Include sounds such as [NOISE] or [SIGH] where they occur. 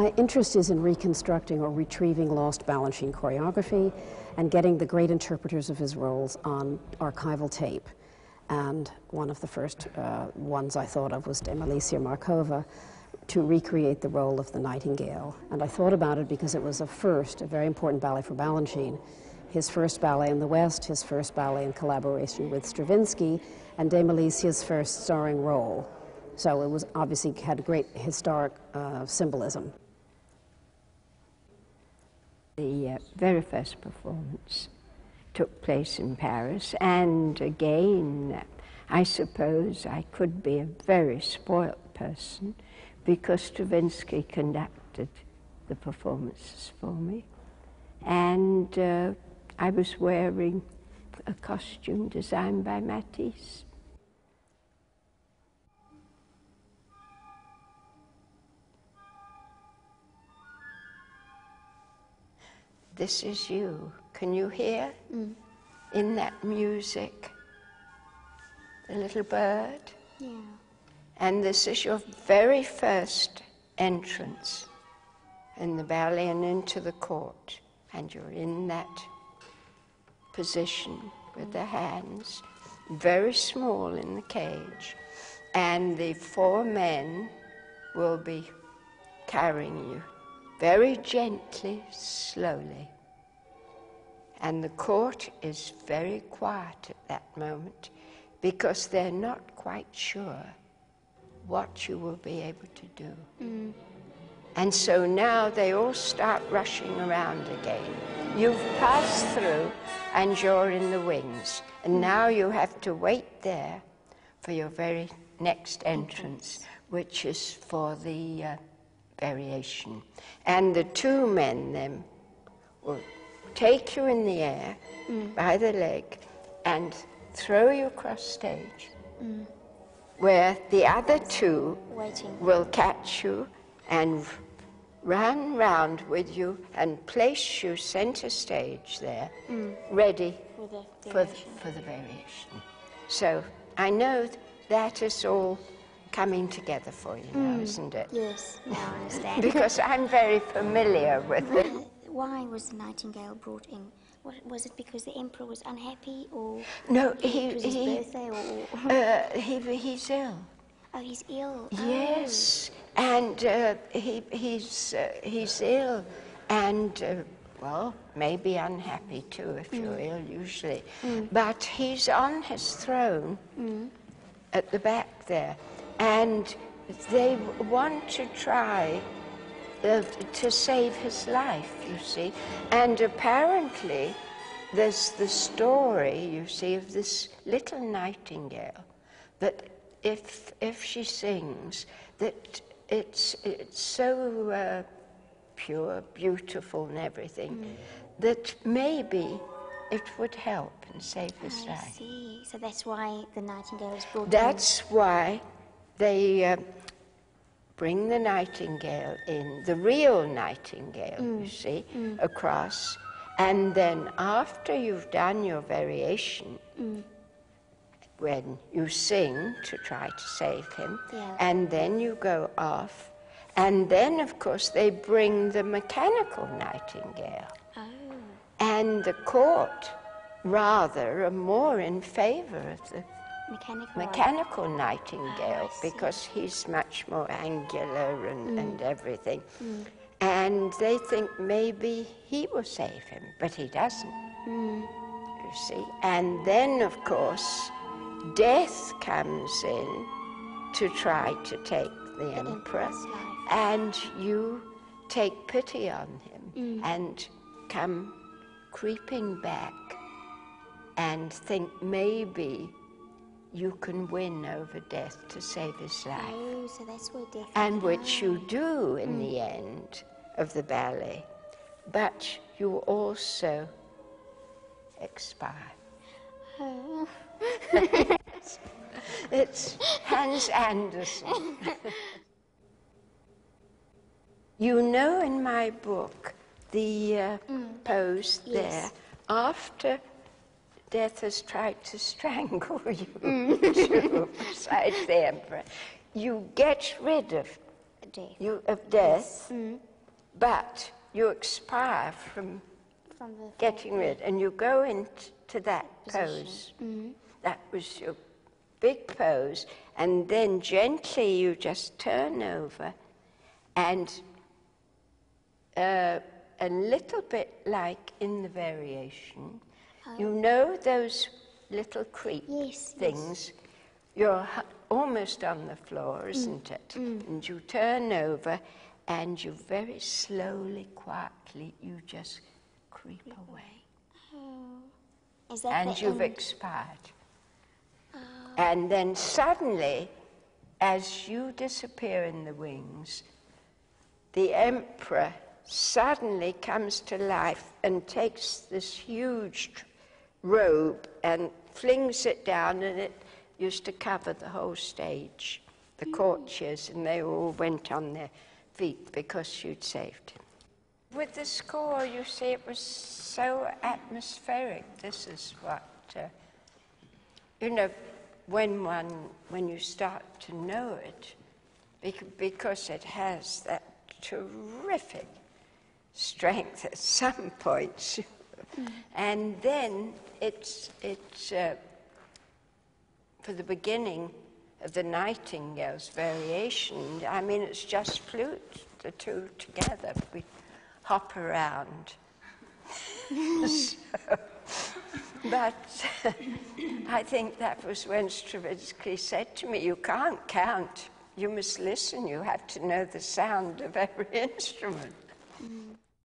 My interest is in reconstructing or retrieving lost Balanchine choreography and getting the great interpreters of his roles on archival tape. And one of the first uh, ones I thought of was Dame Alicia Markova to recreate the role of the Nightingale. And I thought about it because it was a first, a very important ballet for Balanchine. His first ballet in the West, his first ballet in collaboration with Stravinsky, and Dame Alicia's first starring role. So it was obviously had great historic uh, symbolism. The uh, very first performance took place in Paris, and again, I suppose I could be a very spoilt person because Stravinsky conducted the performances for me. And uh, I was wearing a costume designed by Matisse. This is you. Can you hear mm. in that music the little bird? Yeah. And this is your very first entrance in the ballet and into the court. And you're in that position with the hands, very small in the cage. And the four men will be carrying you very gently, slowly. And the court is very quiet at that moment because they're not quite sure what you will be able to do. Mm. And so now they all start rushing around again. You've passed through and you're in the wings. And now you have to wait there for your very next entrance, which is for the uh, variation. And the two men then will take you in the air mm. by the leg and throw you across stage, mm. where the other two Waiting. will catch you and run round with you and place you center stage there, mm. ready for the, for, for the variation. So I know that is all coming together for you now, mm. isn't it? Yes, [LAUGHS] now I understand. because I'm very familiar with it. [LAUGHS] Why was the Nightingale brought in? Was it because the emperor was unhappy, or no? He, was his he, birthday, or [LAUGHS] uh, he, he's ill. Oh, he's ill. Yes, oh. and uh, he, he's uh, he's ill, and uh, well, maybe unhappy too if mm. you're ill usually. Mm. But he's on his throne mm. at the back there, and they want to try uh, to save his life, you see. And apparently, there's the story, you see, of this little nightingale that if, if she sings, that it's, it's so uh, pure, beautiful, and everything, mm. that maybe it would help and save his I life. see. So that's why the nightingale is brought That's in. why they uh, bring the nightingale in, the real nightingale, mm. you see, mm. across. And then after you've done your variation, mm. when you sing to try to save him, yeah. and then you go off, and then, of course, they bring the mechanical nightingale. Oh. And the court, rather, are more in favor of the Mechanical, mechanical nightingale oh, because he's much more angular and, mm. and everything. Mm. And they think maybe he will save him, but he doesn't. Mm. You see? And then, of course, death comes in to try to take the, emperor. And you take pity on him mm. and come creeping back and think maybe you can win over death to save his life. Oh, so that's where death And which you do in mm. the end of the ballet. But you also expire. Oh. [LAUGHS] it's Hans Andersen. [LAUGHS] you know in my book the uh, mm. pose yes. there after death has tried to strangle [LAUGHS] you mm. [LAUGHS] beside the emperor. You get rid of death. You, of death mm. but you expire from From the getting rid, and you go into that pose. That was your big pose, and then gently you just turn over, and uh, a little bit like in the variation, you know those little creep Yes, yes. things. You're almost on the floor, isn't mm, it? Mm. And you turn over, and you very slowly, quietly, you just creep away oh. Is that and you've end? expired. Oh. And then suddenly, as you disappear in the wings, the emperor suddenly comes to life and takes this huge robe and flings it down, and it used to cover the whole stage, the courtiers, and they all went on their feet because you'd saved him. With the score, you see, it was so atmospheric. This is what, uh, you know, when one, when you start to know it, because it has that terrific strength at some points, and then it's it's uh, for the beginning of the Nightingale's variation. I mean, it's just flute, the two together. We hop around. [LAUGHS] But [LAUGHS] I think that was when Stravinsky said to me, You can't count, you must listen, you have to know the sound of every [LAUGHS] instrument.